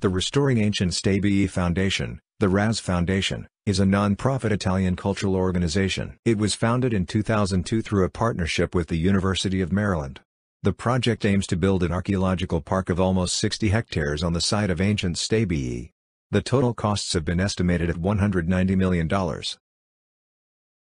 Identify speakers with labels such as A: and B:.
A: The Restoring Ancient Stabiae Foundation, the RAS Foundation, is a non-profit Italian cultural organization. It was founded in 2002 through a partnership with the University of Maryland. The project aims to build an archaeological park of almost 60 hectares on the site of ancient Stabiae. The total costs have been estimated at $190 million.